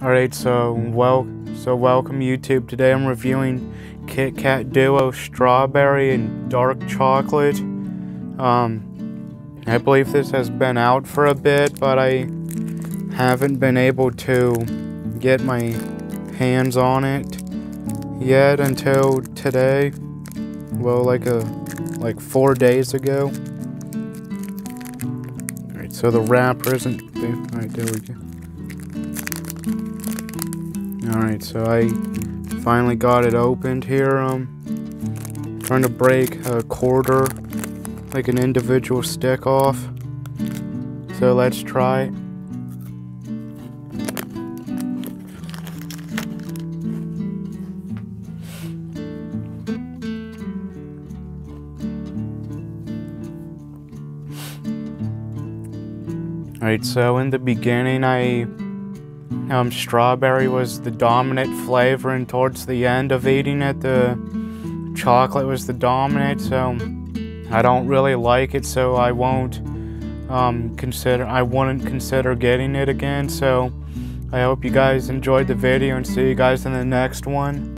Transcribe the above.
Alright, so well so welcome YouTube. Today I'm reviewing Kit Kat Duo Strawberry and Dark Chocolate. Um I believe this has been out for a bit, but I haven't been able to get my hands on it yet until today. Well, like a like 4 days ago. Alright, so the wrapper isn't Alright, there we go. Alright, so I finally got it opened here. Um, trying to break a quarter, like an individual stick off. So let's try. Alright, so in the beginning I um, strawberry was the dominant flavor, and towards the end of eating it, the chocolate was the dominant. So I don't really like it, so I won't um, consider. I wouldn't consider getting it again. So I hope you guys enjoyed the video, and see you guys in the next one.